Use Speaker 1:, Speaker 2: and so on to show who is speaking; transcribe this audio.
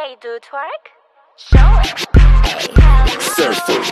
Speaker 1: Hey, do twerk? Show it. Hey. Surfer.